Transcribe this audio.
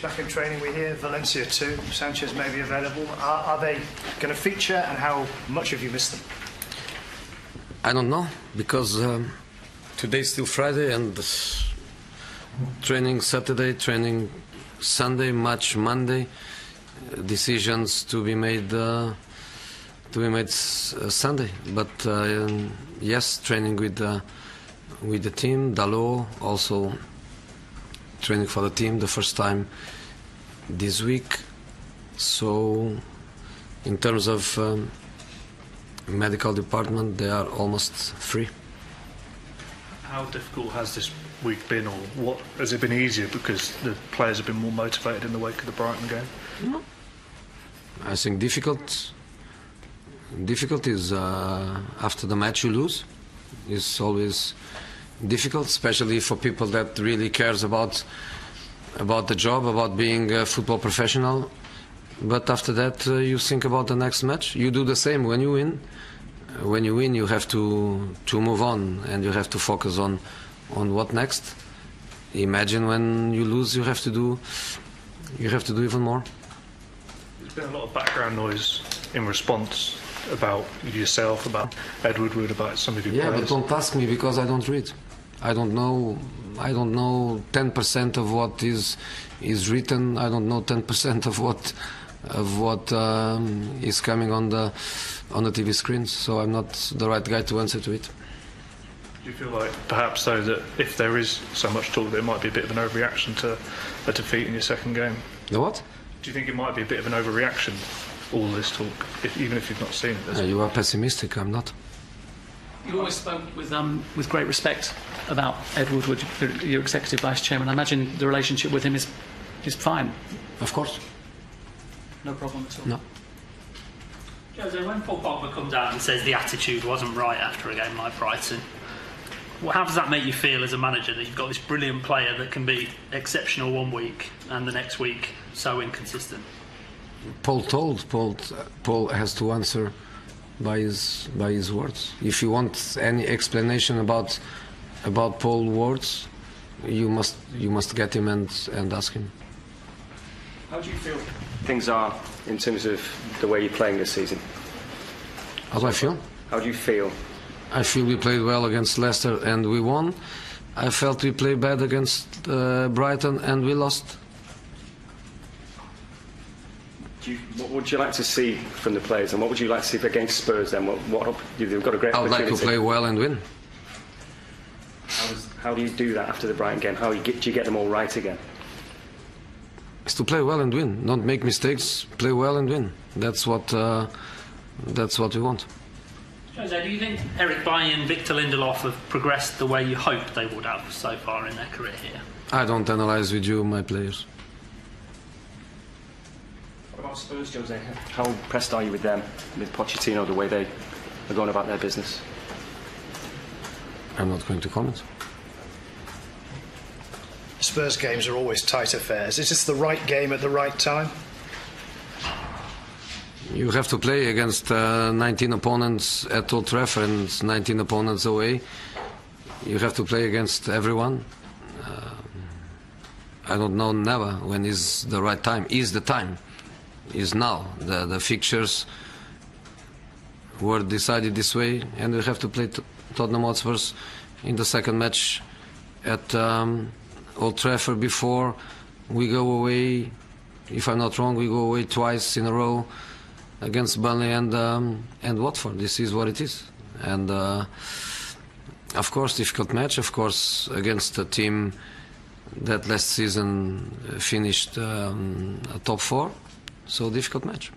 back in training. We hear Valencia too. Sanchez may be available. Are, are they going to feature, and how much have you missed them? I don't know because um, today's still Friday and training Saturday, training Sunday, match Monday, decisions to be made uh, to be made uh, Sunday. But uh, yes, training with uh, with the team, Dalot also training for the team the first time this week. So, in terms of um, medical department, they are almost free. How difficult has this week been, or what has it been easier because the players have been more motivated in the wake of the Brighton game? I think difficult. Difficult is uh, after the match you lose. It's always difficult, especially for people that really cares about about the job, about being a football professional. But after that, uh, you think about the next match. You do the same when you win. When you win, you have to to move on and you have to focus on on what next. Imagine when you lose, you have to do you have to do even more. There's been a lot of background noise in response about yourself, about Ed Woodward, about some of your Yeah, players. but don't ask me because I don't read. I don't know. I don't know 10% of what is is written. I don't know 10% of what of what um, is coming on the on the TV screens. So I'm not the right guy to answer to it. Do you feel like perhaps though that if there is so much talk, there might be a bit of an overreaction to a defeat in your second game? The what? Do you think it might be a bit of an overreaction, all this talk, if, even if you've not seen it? Uh, you are pessimistic. I'm not. You always spoke with um, with great respect about Ed Woodward, your executive vice chairman. I imagine the relationship with him is is fine. Of course. No problem at all. No. Jose, when Paul Pogba comes out and says the attitude wasn't right after a game like Brighton, well, how does that make you feel as a manager that you've got this brilliant player that can be exceptional one week and the next week so inconsistent? Paul told Paul. Paul has to answer by his by his words. If you want any explanation about about Paul's words, you must you must get him and and ask him. How do you feel things are in terms of the way you're playing this season? How do I feel? How do you feel? I feel we played well against Leicester and we won. I felt we played bad against uh, Brighton and we lost. Do you, what would you like to see from the players, and what would you like to see against Spurs? Then, what, what you've got a great I would like to play well and win. How, is, how do you do that after the Brighton game? How you get, do you get them all right again? It's to play well and win. Don't make mistakes. Play well and win. That's what uh, that's what we want. Jose, do you think Eric Bailly and Victor Lindelof have progressed the way you hoped they would have so far in their career here? I don't analyze with you my players. What about Spurs, Jose? How impressed are you with them, with Pochettino, the way they are going about their business? I'm not going to comment. Spurs games are always tight affairs. Is this the right game at the right time? You have to play against uh, 19 opponents at Old Trafford and 19 opponents away. You have to play against everyone. Uh, I don't know never when is the right time. Is the time? Is now. The the fixtures were decided this way, and we have to play Tottenham Hotspurs in the second match at um, Old Trafford before we go away. If I'm not wrong, we go away twice in a row against Burnley and um, and Watford. This is what it is, and uh, of course, difficult match. Of course, against a team that last season finished um, top four, so difficult match.